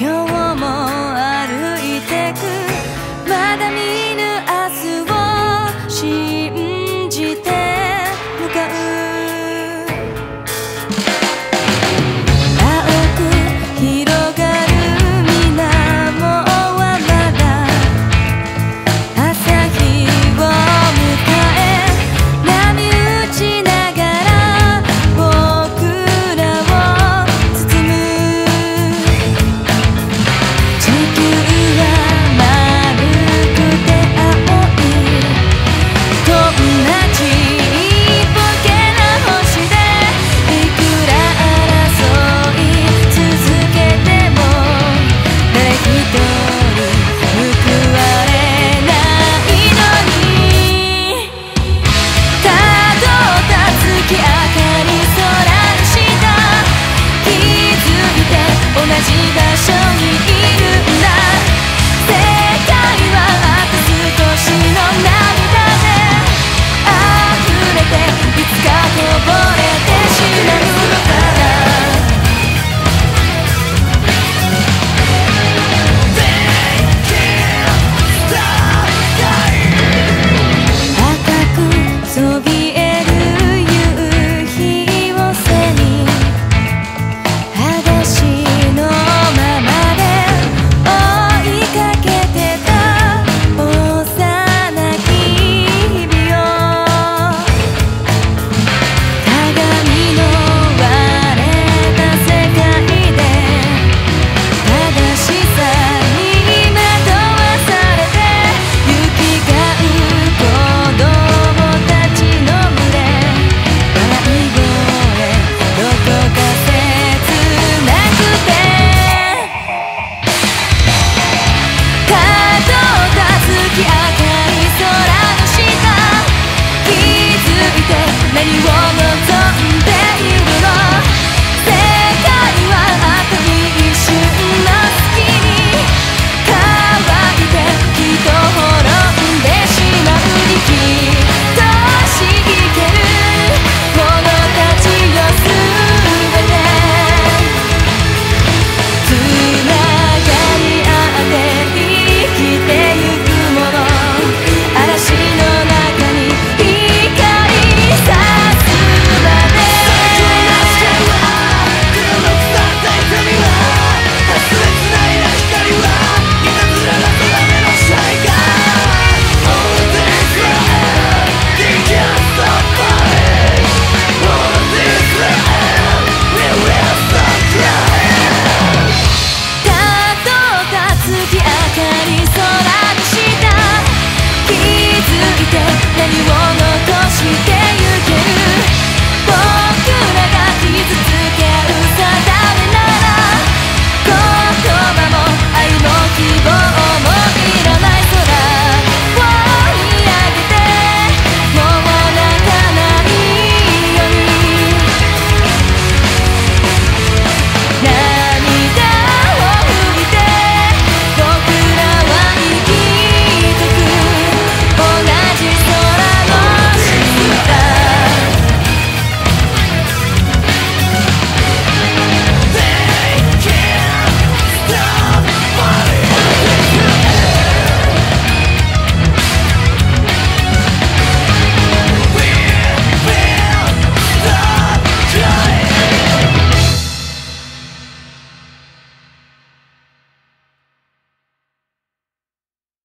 今日